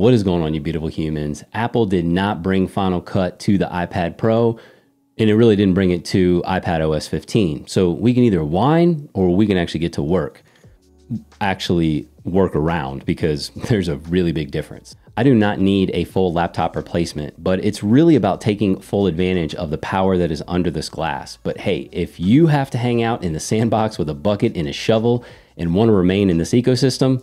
What is going on, you beautiful humans? Apple did not bring Final Cut to the iPad Pro, and it really didn't bring it to iPad OS 15. So we can either whine or we can actually get to work, actually work around because there's a really big difference. I do not need a full laptop replacement, but it's really about taking full advantage of the power that is under this glass. But hey, if you have to hang out in the sandbox with a bucket and a shovel and want to remain in this ecosystem,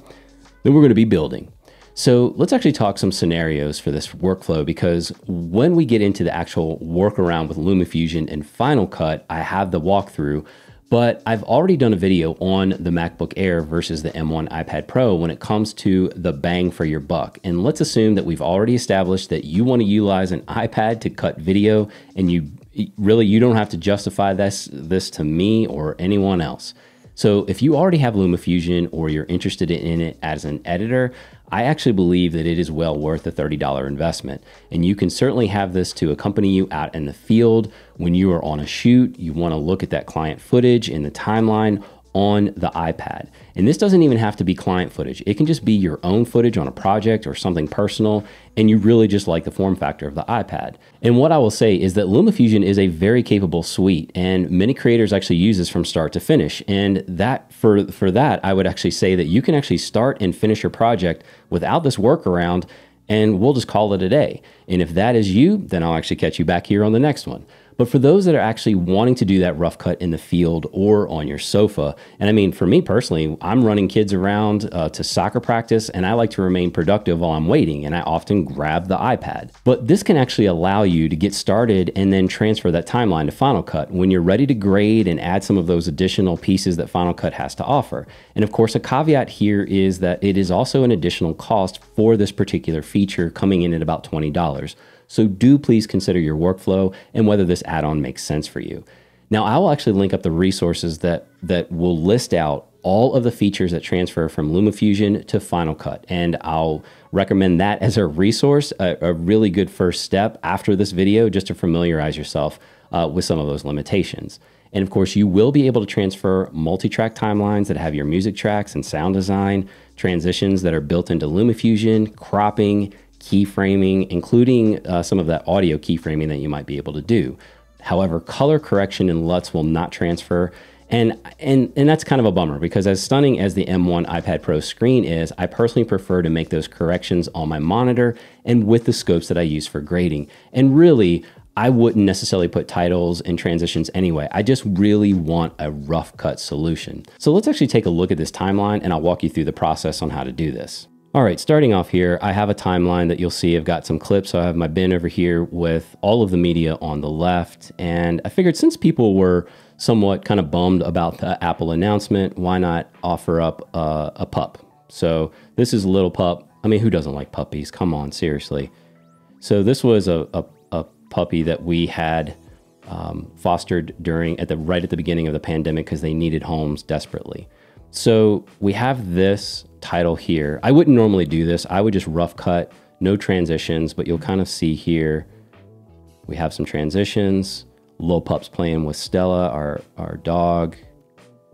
then we're going to be building. So let's actually talk some scenarios for this workflow because when we get into the actual workaround with LumaFusion and Final Cut, I have the walkthrough, but I've already done a video on the MacBook Air versus the M1 iPad Pro when it comes to the bang for your buck. And let's assume that we've already established that you want to utilize an iPad to cut video and you really you don't have to justify this this to me or anyone else. So if you already have LumaFusion or you're interested in it as an editor, I actually believe that it is well worth a $30 investment. And you can certainly have this to accompany you out in the field when you are on a shoot, you want to look at that client footage in the timeline on the iPad. And this doesn't even have to be client footage. It can just be your own footage on a project or something personal, and you really just like the form factor of the iPad. And what I will say is that LumaFusion is a very capable suite, and many creators actually use this from start to finish. And that for, for that, I would actually say that you can actually start and finish your project without this workaround, and we'll just call it a day. And if that is you, then I'll actually catch you back here on the next one. But for those that are actually wanting to do that rough cut in the field or on your sofa, and I mean, for me personally, I'm running kids around uh, to soccer practice and I like to remain productive while I'm waiting, and I often grab the iPad. But this can actually allow you to get started and then transfer that timeline to Final Cut when you're ready to grade and add some of those additional pieces that Final Cut has to offer. And of course, a caveat here is that it is also an additional cost for this particular feature coming in at about $20. So do please consider your workflow and whether this add-on makes sense for you. Now, I will actually link up the resources that, that will list out all of the features that transfer from LumaFusion to Final Cut. And I'll recommend that as a resource, a, a really good first step after this video, just to familiarize yourself uh, with some of those limitations. And of course, you will be able to transfer multi-track timelines that have your music tracks and sound design, transitions that are built into LumaFusion, cropping, keyframing, including uh, some of that audio keyframing that you might be able to do. However, color correction and LUTs will not transfer. And, and, and that's kind of a bummer because as stunning as the M1 iPad Pro screen is, I personally prefer to make those corrections on my monitor and with the scopes that I use for grading. And really, I wouldn't necessarily put titles and transitions anyway. I just really want a rough cut solution. So let's actually take a look at this timeline and I'll walk you through the process on how to do this. All right, starting off here, I have a timeline that you'll see. I've got some clips. So I have my bin over here with all of the media on the left. And I figured since people were somewhat kind of bummed about the Apple announcement, why not offer up uh, a pup? So this is a little pup. I mean, who doesn't like puppies? Come on, seriously. So this was a, a, a puppy that we had um, fostered during at the right at the beginning of the pandemic because they needed homes desperately. So we have this title here. I wouldn't normally do this. I would just rough cut, no transitions, but you'll kind of see here, we have some transitions. Lil Pup's playing with Stella, our, our dog.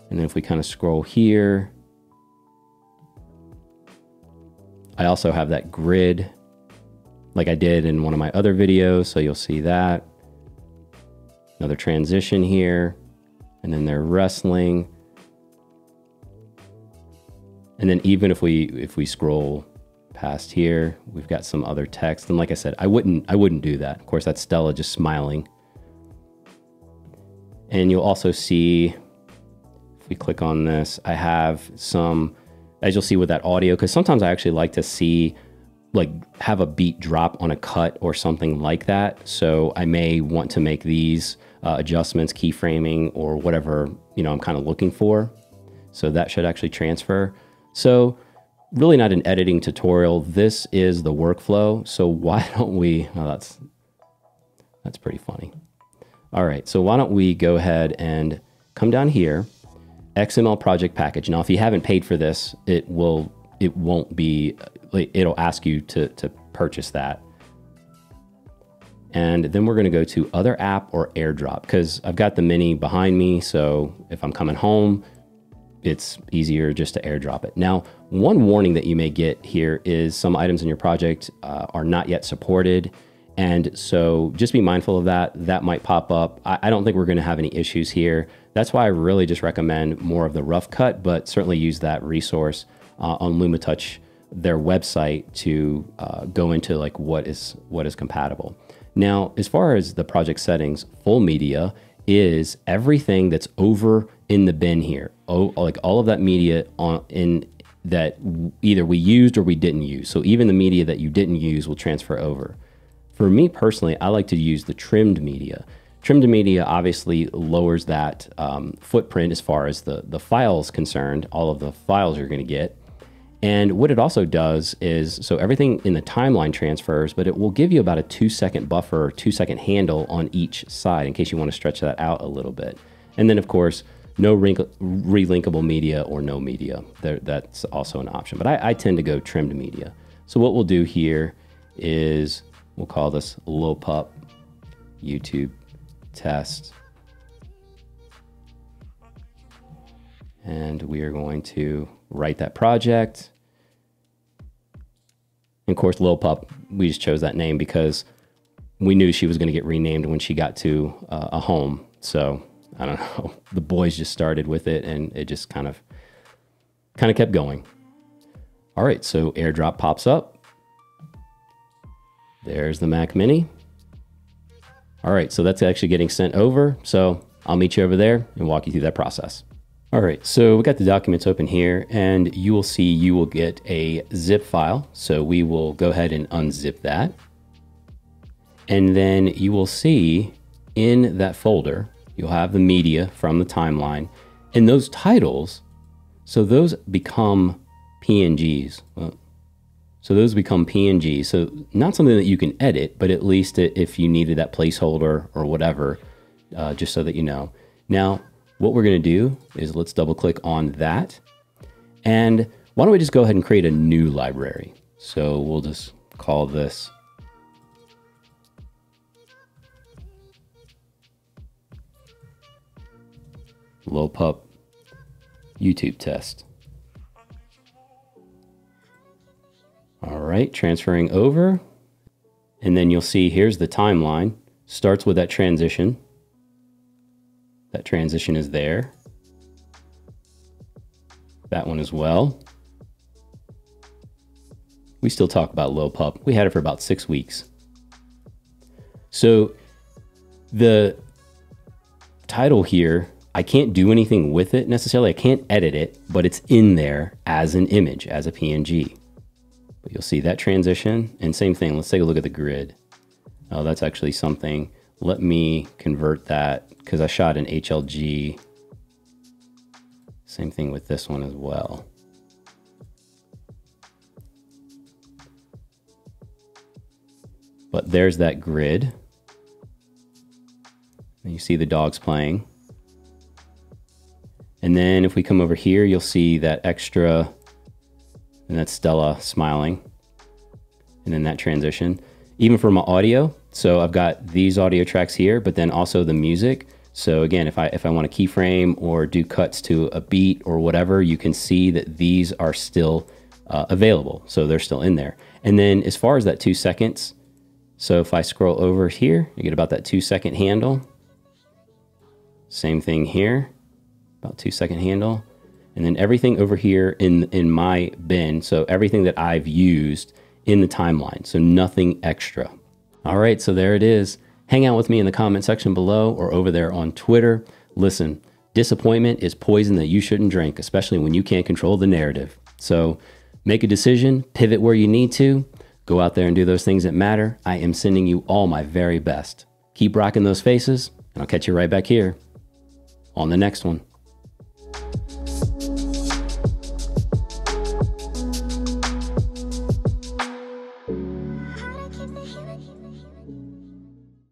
And then if we kind of scroll here, I also have that grid like I did in one of my other videos. So you'll see that. Another transition here. And then they're wrestling. And then even if we if we scroll past here, we've got some other text. And like I said, I wouldn't I wouldn't do that. Of course, that's Stella just smiling. And you'll also see, if we click on this, I have some, as you'll see with that audio, because sometimes I actually like to see, like have a beat drop on a cut or something like that. So I may want to make these uh, adjustments, keyframing, or whatever, you know, I'm kind of looking for. So that should actually transfer. So really not an editing tutorial. This is the workflow. So why don't we, oh, that's, that's pretty funny. All right, so why don't we go ahead and come down here, XML project package. Now, if you haven't paid for this, it will, it won't be, it'll ask you to, to purchase that. And then we're gonna go to other app or airdrop because I've got the mini behind me. So if I'm coming home, it's easier just to airdrop it. Now, one warning that you may get here is some items in your project uh, are not yet supported. And so just be mindful of that. That might pop up. I, I don't think we're going to have any issues here. That's why I really just recommend more of the rough cut, but certainly use that resource uh, on LumaTouch, their website, to uh, go into like what is what is compatible. Now, as far as the project settings, full media is everything that's over in the bin here. Oh, like all of that media on in that either we used or we didn't use. So even the media that you didn't use will transfer over. For me personally, I like to use the trimmed media. Trimmed media obviously lowers that um, footprint as far as the, the files concerned, all of the files you're going to get. And what it also does is, so everything in the timeline transfers, but it will give you about a two second buffer, two second handle on each side in case you want to stretch that out a little bit. And then of course, no relinkable media or no media. There, that's also an option, but I, I tend to go trimmed media. So what we'll do here is we'll call this LoPup YouTube test. And we are going to write that project. And of course, Lil Pup, we just chose that name because we knew she was going to get renamed when she got to uh, a home. So I don't know. The boys just started with it, and it just kind of kind of kept going. All right, so AirDrop pops up. There's the Mac Mini. All right, so that's actually getting sent over. So I'll meet you over there and walk you through that process. All right, so we got the documents open here and you will see you will get a zip file. So we will go ahead and unzip that. And then you will see in that folder, you'll have the media from the timeline and those titles. So those become PNGs. So those become PNGs. So not something that you can edit, but at least if you needed that placeholder or whatever, uh, just so that you know. Now, what we're going to do is let's double click on that. And why don't we just go ahead and create a new library? So we'll just call this LoPup YouTube test. All right, transferring over. And then you'll see here's the timeline. Starts with that transition. That transition is there. That one as well. We still talk about LoPup. We had it for about six weeks. So the title here, I can't do anything with it necessarily. I can't edit it, but it's in there as an image, as a PNG. But you'll see that transition and same thing. Let's take a look at the grid. Oh, that's actually something. Let me convert that because I shot an HLG. Same thing with this one as well. But there's that grid. And you see the dogs playing. And then if we come over here, you'll see that extra, and that's Stella smiling. And then that transition. Even for my audio, so I've got these audio tracks here, but then also the music. So again, if I if I want to keyframe or do cuts to a beat or whatever, you can see that these are still uh, available. So they're still in there. And then as far as that two seconds, so if I scroll over here, you get about that two second handle. Same thing here, about two second handle. And then everything over here in, in my bin, so everything that I've used in the timeline, so nothing extra. All right, so there it is. Hang out with me in the comment section below or over there on Twitter. Listen, disappointment is poison that you shouldn't drink, especially when you can't control the narrative. So make a decision, pivot where you need to, go out there and do those things that matter. I am sending you all my very best. Keep rocking those faces, and I'll catch you right back here on the next one.